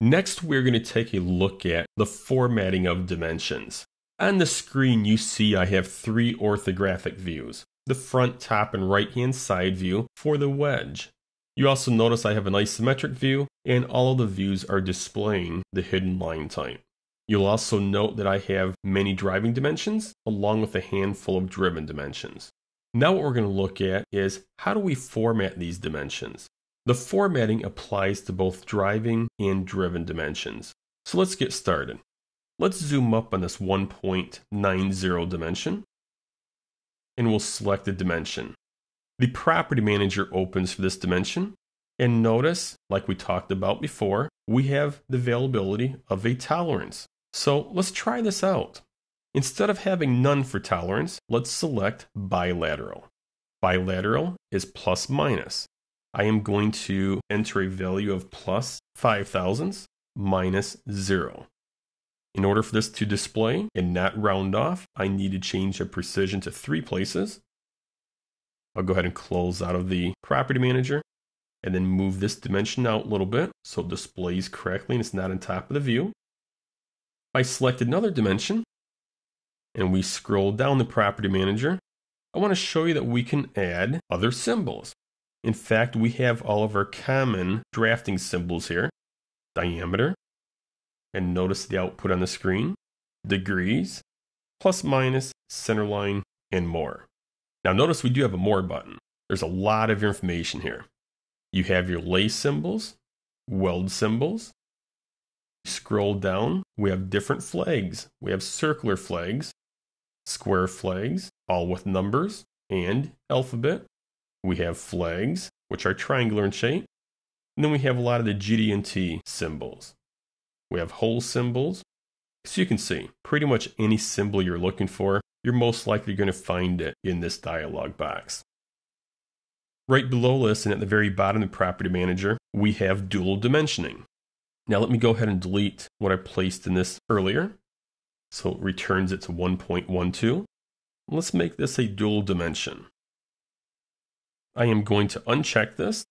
Next, we're going to take a look at the formatting of dimensions. On the screen, you see I have three orthographic views. The front, top, and right hand side view for the wedge. You also notice I have an isometric view, and all of the views are displaying the hidden line type. You'll also note that I have many driving dimensions, along with a handful of driven dimensions. Now what we're going to look at is how do we format these dimensions? The formatting applies to both driving and driven dimensions. So let's get started. Let's zoom up on this 1.90 dimension and we'll select the dimension. The property manager opens for this dimension and notice, like we talked about before, we have the availability of a tolerance. So let's try this out. Instead of having none for tolerance, let's select bilateral. Bilateral is plus minus. I am going to enter a value of plus 5 thousandths minus 0. In order for this to display and not round off, I need to change the precision to three places. I'll go ahead and close out of the property manager and then move this dimension out a little bit so it displays correctly and it's not on top of the view. I select another dimension and we scroll down the property manager, I want to show you that we can add other symbols. In fact, we have all of our common drafting symbols here. Diameter, and notice the output on the screen, degrees, plus minus, center line, and more. Now notice we do have a more button. There's a lot of information here. You have your lace symbols, weld symbols. Scroll down, we have different flags. We have circular flags, square flags, all with numbers, and alphabet. We have flags, which are triangular in shape. And then we have a lot of the GD&T symbols. We have hole symbols. So you can see, pretty much any symbol you're looking for, you're most likely going to find it in this dialog box. Right below this and at the very bottom of the property manager, we have dual dimensioning. Now let me go ahead and delete what I placed in this earlier. So it returns it to 1.12. Let's make this a dual dimension. I am going to uncheck this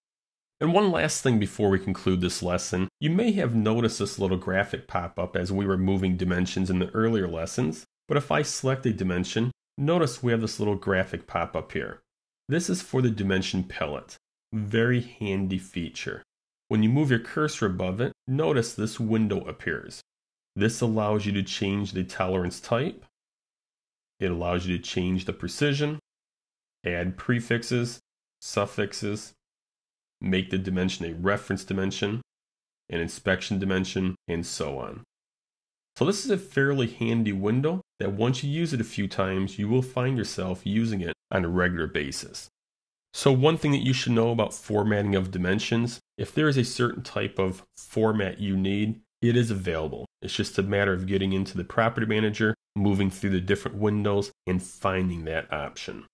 and one last thing before we conclude this lesson, you may have noticed this little graphic pop up as we were moving dimensions in the earlier lessons, but if I select a dimension, notice we have this little graphic pop up here. This is for the dimension palette. Very handy feature. When you move your cursor above it, notice this window appears. This allows you to change the tolerance type. It allows you to change the precision, add prefixes, suffixes, make the dimension a reference dimension, an inspection dimension, and so on. So this is a fairly handy window that once you use it a few times, you will find yourself using it on a regular basis. So one thing that you should know about formatting of dimensions, if there is a certain type of format you need, it is available. It's just a matter of getting into the property manager, moving through the different windows, and finding that option.